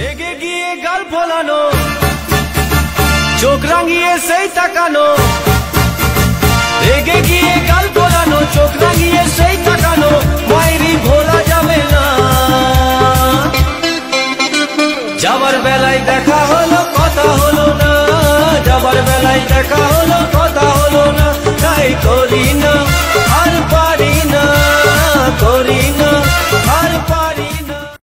রেগে গিয়ে গাল ফোলানো, চোখ রাঙিয়ে সেই তাকানো, রেগে গিয়ে গাল ফোলানো, চোখ রাঙিয়ে সেই তাকানো মায়েরি ভোলা যাবে না যাবার বেলায় দেখা হলো, কথা হলো না, যাবার বেলায় দেখা হলো